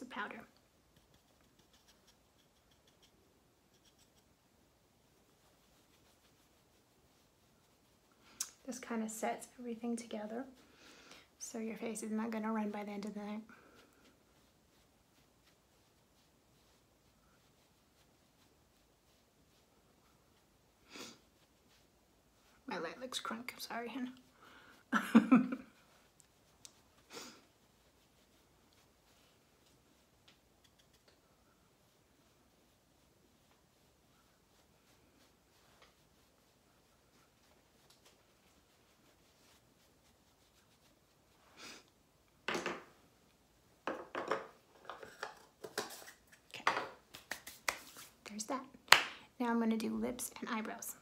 It's powder. This kind of sets everything together so your face is not going to run by the end of the night. My light looks crunk, sorry, Hannah. There's that. Now I'm going to do lips and eyebrows.